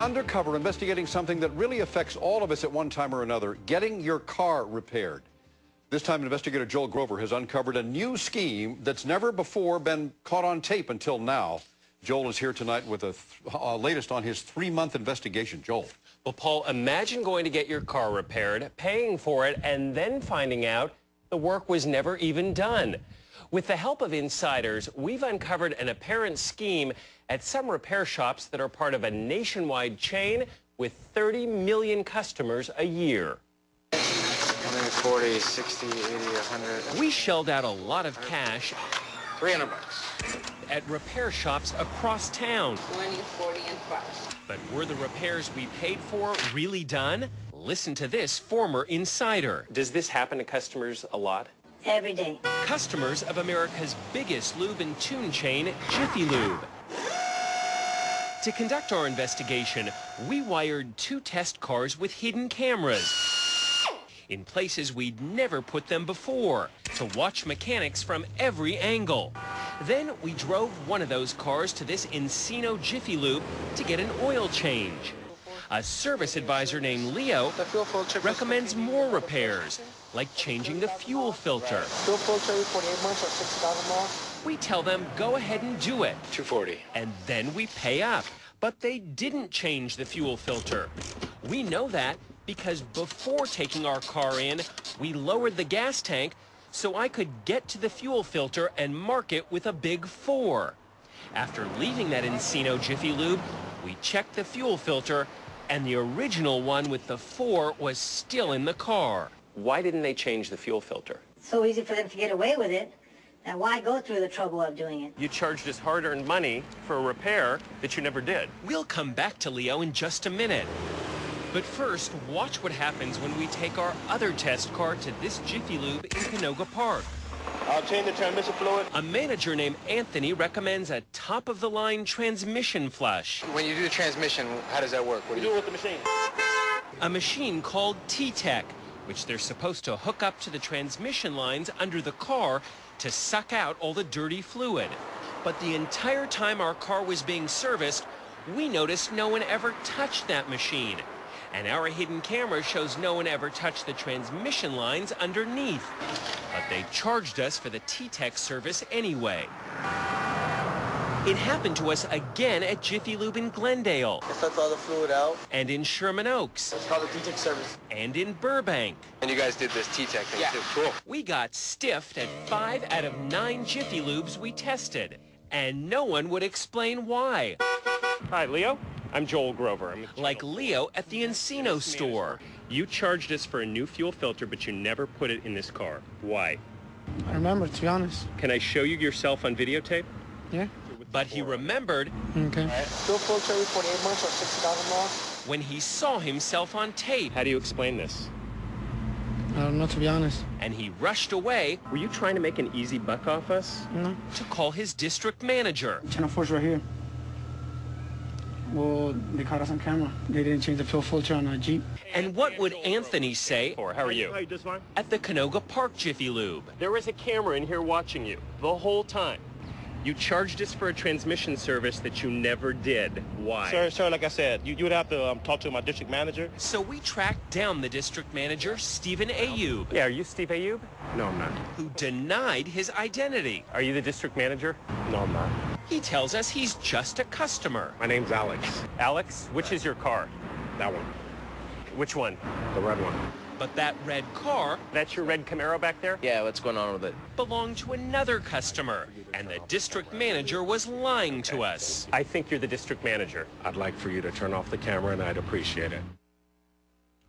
Undercover investigating something that really affects all of us at one time or another, getting your car repaired. This time, investigator Joel Grover has uncovered a new scheme that's never before been caught on tape until now. Joel is here tonight with the uh, latest on his three-month investigation. Joel. Well, Paul, imagine going to get your car repaired, paying for it, and then finding out the work was never even done. With the help of insiders, we've uncovered an apparent scheme at some repair shops that are part of a nationwide chain with 30 million customers a year. 40, 60, 80, 100. We shelled out a lot of cash 300 bucks. at repair shops across town. 20, 40, and 5. But were the repairs we paid for really done? Listen to this former insider. Does this happen to customers a lot? Every day. Customers of America's biggest lube and tune chain, Jiffy Lube. To conduct our investigation, we wired two test cars with hidden cameras in places we'd never put them before to watch mechanics from every angle. Then we drove one of those cars to this Encino Jiffy Lube to get an oil change. A service advisor named Leo The fuel filter. recommends more repairs, like changing the fuel filter. Fuel filter, 48 months or 60,000 miles. We tell them go ahead and do it, 240. and then we pay up. But they didn't change the fuel filter. We know that because before taking our car in, we lowered the gas tank so I could get to the fuel filter and mark it with a big four. After leaving that Encino Jiffy Lube, we checked the fuel filter and the original one with the four was still in the car. Why didn't they change the fuel filter? So easy for them to get away with it. Now why go through the trouble of doing it? You charged us hard-earned money for a repair that you never did. We'll come back to Leo in just a minute. But first, watch what happens when we take our other test car to this Jiffy Lube in Canoga Park. I'll change the transmission fluid. A manager named Anthony recommends a top-of-the-line transmission flush, When you do the transmission, how does that work? What do you do with the machine? a machine called T-Tech, which they're supposed to hook up to the transmission lines under the car to suck out all the dirty fluid. But the entire time our car was being serviced, we noticed no one ever touched that machine. And our hidden camera shows no one ever touched the transmission lines underneath. But they charged us for the T-Tech service anyway. It happened to us again at Jiffy Lube in Glendale It sucks all the fluid out. and in Sherman Oaks It's called the T-Tech service. and in Burbank. And you guys did this T-Tech thing Yeah. too. Cool. We got stiffed at five out of nine Jiffy Lubes we tested, and no one would explain why. Hi, Leo. I'm Joel Grover. I'm Like Leo at the Encino store. You charged us for a new fuel filter, but you never put it in this car. Why? I remember, to be honest. Can I show you yourself on videotape? Yeah. But he remembered Okay. Fuel filter, 48 months or 60,000 miles. when he saw himself on tape, How do you explain this? I don't know, to be honest. and he rushed away Were you trying to make an easy buck off us? No. to call his district manager. Channel 4's right here. Well, they caught us on camera. They didn't change the fuel filter on our Jeep. And what would Anthony say Or how are you? at the Canoga Park Jiffy Lube? There was a camera in here watching you the whole time. You charged us for a transmission service that you never did. Why? Sir, sir, like I said, you, you would have to um, talk to my district manager. So we tracked down the district manager, Stephen Ayub, Yeah, are you Steve Ayub? No, I'm not. who denied his identity. Are you the district manager? No, I'm not. He tells us he's just a customer. My name's Alex. Alex, which is your car? That one, Which one? the red one. But that red car That's your red Camaro back there? Yeah, what's going on with it? belonged to another customer, and the district manager was lying to us. I think you're the district manager. I'd like for you to turn off the camera, and I'd appreciate it.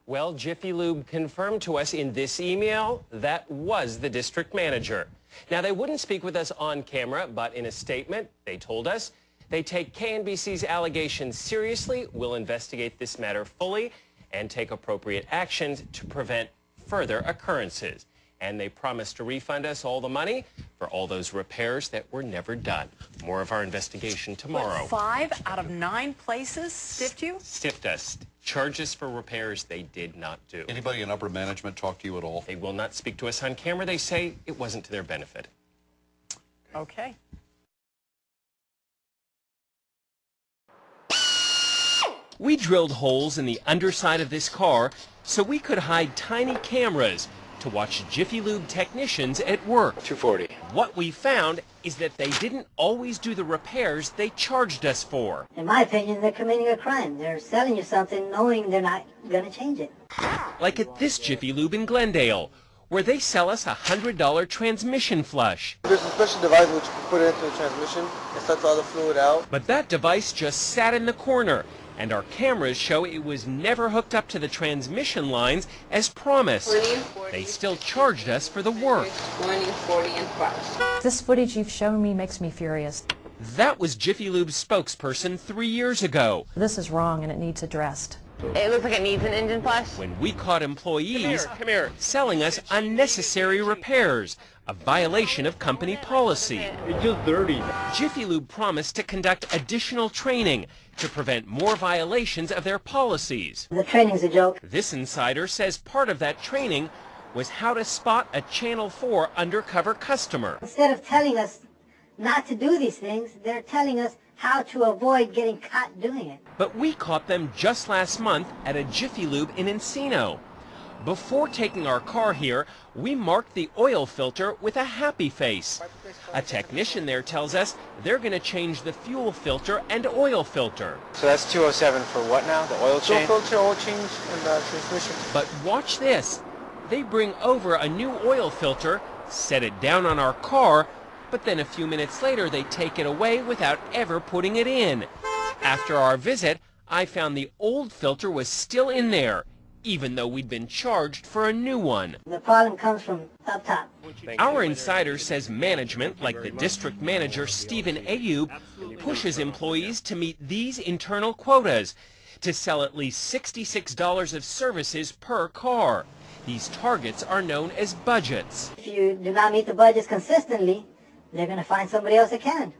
Well, Jiffy Lube confirmed to us in this email that was the district manager. Now, they wouldn't speak with us on camera, but in a statement, they told us they take KNBC's allegations seriously, will investigate this matter fully, and take appropriate actions to prevent further occurrences. And they promised to refund us all the money for all those repairs that were never done. More of our investigation tomorrow. What, five out of nine places stiffed you? Stiffed us, charged us for repairs they did not do. Anybody in upper management talk to you at all? They will not speak to us on camera. They say it wasn't to their benefit. Okay. We drilled holes in the underside of this car so we could hide tiny cameras to watch Jiffy Lube technicians at work. 240. What we found is that they didn't always do the repairs they charged us for. In my opinion, they're committing a crime. They're selling you something knowing they're not going to change it. Like at this Jiffy Lube in Glendale, where they sell us a $100 transmission flush. There's a special device which you can put into the transmission. It sucks all the fluid out. But that device just sat in the corner, and our cameras show it was never hooked up to the transmission lines as promised. 20 40. They still charged us for the work. 20, 40, and 5. This footage you've shown me makes me furious. That was Jiffy Lube's spokesperson three years ago. This is wrong and it needs addressed. It looks like it needs an engine flush. when we caught employees Come here. selling us unnecessary repairs, a violation of company policy. It's just dirty. Jiffy Lube promised to conduct additional training to prevent more violations of their policies. The training's a joke. This insider says part of that training was how to spot a Channel 4 undercover customer. Instead of telling us not to do these things, they're telling us how to avoid getting caught doing it. But we caught them just last month at a Jiffy Lube in Encino. Before taking our car here, we marked the oil filter with a happy face. A technician there tells us they're going to change the fuel filter and oil filter. So that's 207 for what now? The oil Fuel change? filter, oil change, and the transmission. But watch this. They bring over a new oil filter, set it down on our car, but then a few minutes later they take it away without ever putting it in. After our visit, I found the old filter was still in there, even though we'd been charged for a new one. The problem comes from up top. Our insider says management, like the district manager Stephen Ayub, pushes employees to meet these internal quotas to sell at least $66 of services per car. These targets are known as budgets. If you do not meet the budgets consistently, they're going to find somebody else that can.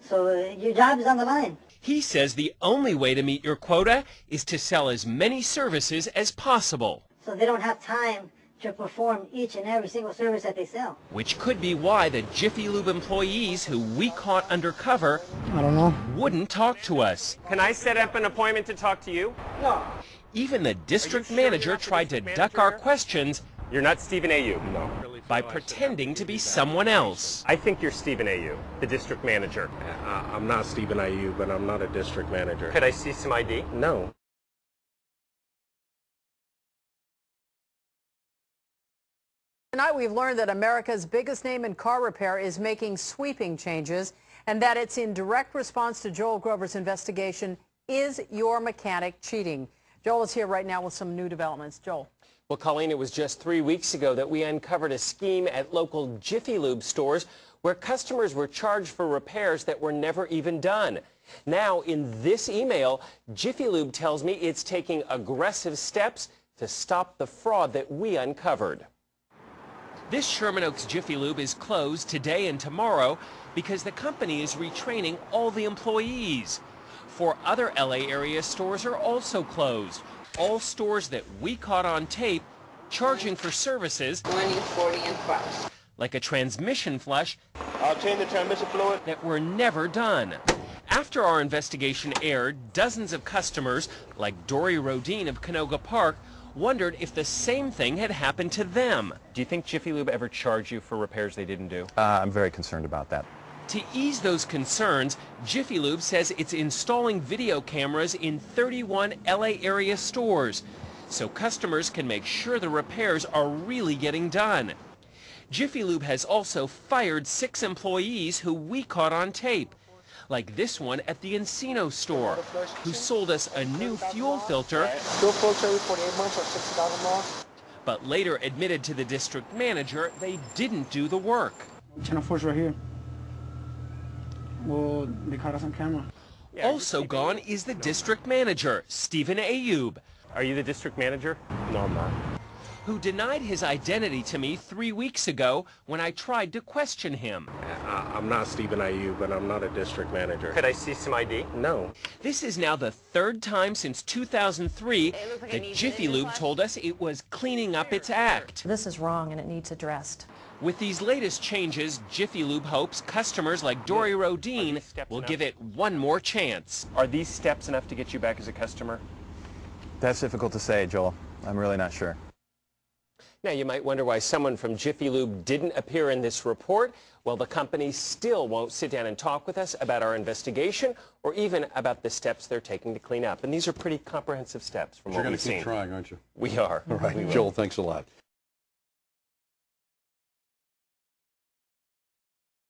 So uh, your job is on the line. He says the only way to meet your quota is to sell as many services as possible, So they don't have time to perform each and every single service that they sell. which could be why the Jiffy Lube employees who we caught undercover I don't know. wouldn't talk to us. Can I set up an appointment to talk to you? No. Even the district sure manager tried to district duck our questions You're not Stephen Ayub No. By pretending to be someone else. I think you're Stephen Ayub, the district manager. Uh, I, I'm not Stephen Ayub, but I'm not a district manager. Could I see some ID? No. Tonight, we've learned that America's biggest name in car repair is making sweeping changes and that it's in direct response to Joel Grover's investigation, Is Your Mechanic Cheating? Joel is here right now with some new developments. Joel. Well, Colleen, it was just three weeks ago that we uncovered a scheme at local Jiffy Lube stores where customers were charged for repairs that were never even done. Now, in this email, Jiffy Lube tells me it's taking aggressive steps to stop the fraud that we uncovered. This Sherman Oaks Jiffy Lube is closed today and tomorrow because the company is retraining all the employees. Four other LA area stores are also closed. All stores that we caught on tape charging for services 20, 40, and 5. like a transmission flush I'll change the transmission fluid. that were never done. After our investigation aired, dozens of customers, like Dory Rodine of Canoga Park, wondered if the same thing had happened to them. Do you think Jiffy Lube ever charged you for repairs they didn't do? Uh, I'm very concerned about that. To ease those concerns, Jiffy Lube says it's installing video cameras in 31 LA area stores so customers can make sure the repairs are really getting done. Jiffy Lube has also fired six employees who we caught on tape, like this one at the Encino store, who sold us a new fuel filter, Fuel filter every 48 months or 60,000 miles. but later admitted to the district manager they didn't do the work. Channel 4's right here. Well, they caught us on camera. Also gone is the district manager, Stephen Ayub, Are you the district manager? No, I'm not. who denied his identity to me three weeks ago when I tried to question him. I, I'm not Stephen Ayub, but I'm not a district manager. Could I see some ID? No. This is now the third time since 2003 like that Jiffy Lube told us it was cleaning up its act. This is wrong and it needs addressed. With these latest changes, Jiffy Lube hopes customers like Dory Rodine will enough? give it one more chance. Are these steps enough to get you back as a customer? That's difficult to say, Joel. I'm really not sure. Now, you might wonder why someone from Jiffy Lube didn't appear in this report. Well, the company still won't sit down and talk with us about our investigation or even about the steps they're taking to clean up. And these are pretty comprehensive steps from You're what going we've to keep trying, aren't you? We are. All right. Joel, thanks a lot.